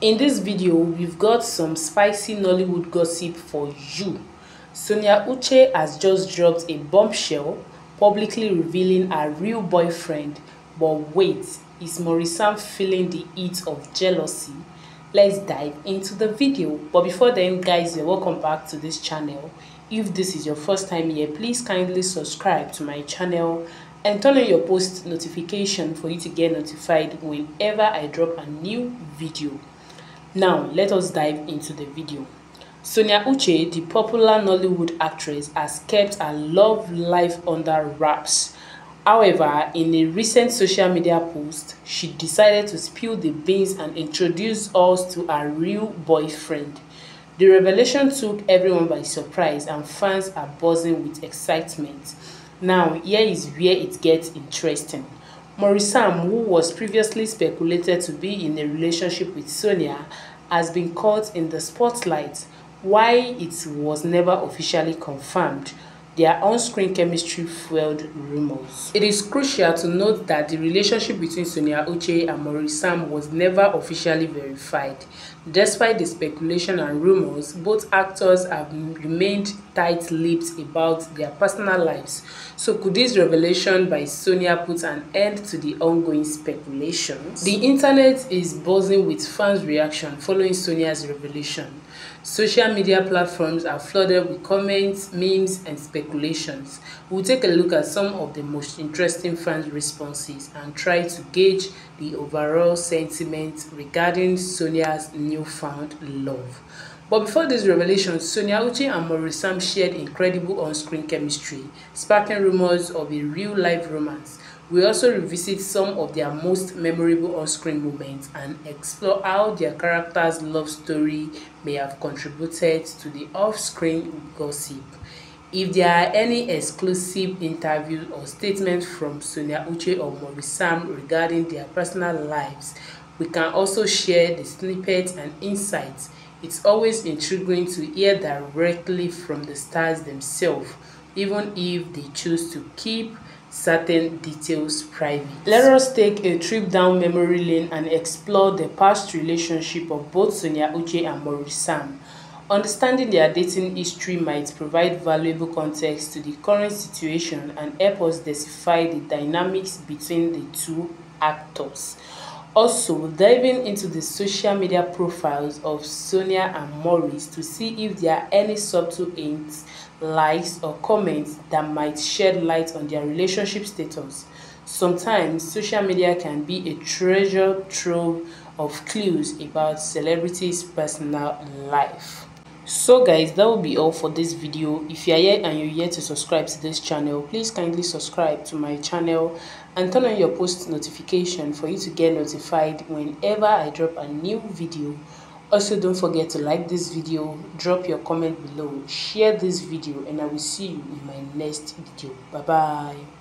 In this video, we've got some spicy Nollywood gossip for you. Sonia Uche has just dropped a bombshell publicly revealing her real boyfriend. But wait, is Maurice Sam feeling the heat of jealousy? Let's dive into the video. But before then, guys, you're welcome back to this channel. If this is your first time here, please kindly subscribe to my channel and turn on your post notification for you to get notified whenever I drop a new video. Now, let us dive into the video. Sonia Uche, the popular Nollywood actress, has kept her love life under wraps. However, in a recent social media post, she decided to spill the beans and introduce us to her real boyfriend. The revelation took everyone by surprise and fans are buzzing with excitement. Now, here is where it gets interesting. Morissam, who was previously speculated to be in a relationship with Sonia, has been caught in the spotlight. Why it was never officially confirmed, their on-screen chemistry fueled rumors. It is crucial to note that the relationship between Sonia Uche and Morissam was never officially verified. Despite the speculation and rumors, both actors have remained tight-lipped about their personal lives. So could this revelation by Sonia put an end to the ongoing speculations? The internet is buzzing with fans' reaction following Sonia's revelation. Social media platforms are flooded with comments, memes, and speculations. We'll take a look at some of the most interesting fans' responses and try to gauge the overall sentiment regarding Sonia's newfound love. But before this revelation, Sonia Uche and Morissam shared incredible on-screen chemistry, sparking rumors of a real-life romance. We also revisit some of their most memorable on-screen moments and explore how their characters' love story may have contributed to the off-screen gossip. If there are any exclusive interviews or statements from Sonia Uche or Morissam regarding their personal lives, we can also share the snippets and insights. It's always intriguing to hear directly from the stars themselves, even if they choose to keep certain details private. Let us take a trip down memory lane and explore the past relationship of both Sonia Uche and Maurice Sam. Understanding their dating history might provide valuable context to the current situation and help us decipher the dynamics between the two actors. Also, diving into the social media profiles of Sonia and Maurice to see if there are any subtle hints, likes, or comments that might shed light on their relationship status. Sometimes, social media can be a treasure trove of clues about celebrities' personal life. So guys, that will be all for this video. If you are here and you're yet to subscribe to this channel, please kindly subscribe to my channel and turn on your post notification for you to get notified whenever I drop a new video. Also, don't forget to like this video, drop your comment below, share this video, and I will see you in my next video. Bye-bye.